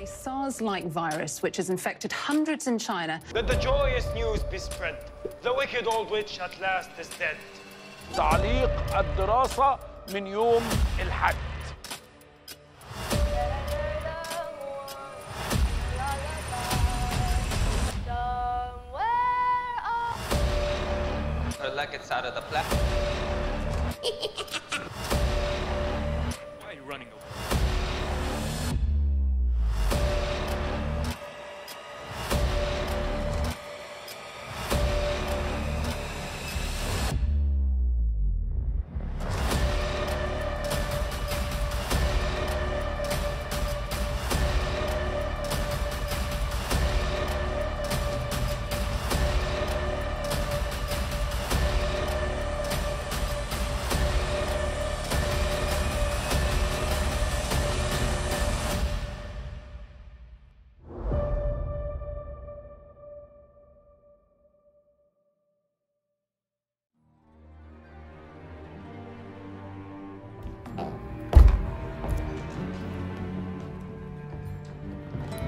A SARS-like virus which has infected hundreds in China. Let the joyous news be spread. The wicked old witch at last is dead. تعليق الدراسة من يوم الحد like it's out of the flat. Why are you running away?